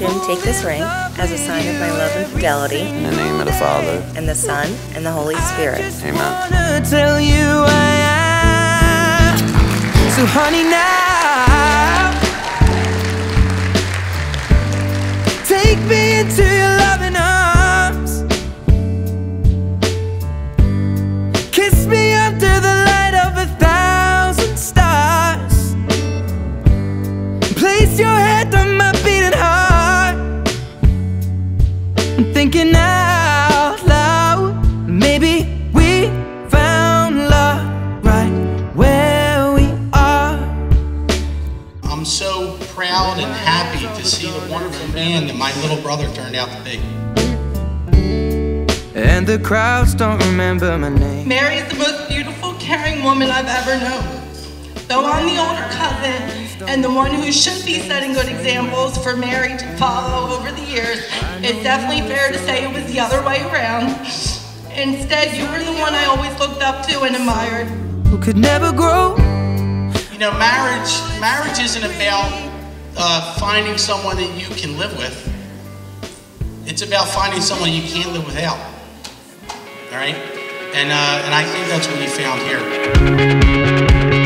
Jim, take this ring as a sign of my love and fidelity in the name of the Father. and the Son and the Holy Spirit. Amen. wanna tell you I am. So honey now, I'm so proud and happy to see the wonderful man that my little brother turned out to be. And the crowds don't remember my name. Mary is the most beautiful, caring woman I've ever known. Though I'm the older cousin and the one who should be setting good examples for Mary to follow over the years, it's definitely fair to say it was the other way around. Instead, you were the one I always looked up to and admired. Who could never grow. You know, marriage marriage isn't about uh, finding someone that you can live with. It's about finding someone you can't live without. All right, and uh, and I think that's what you found here.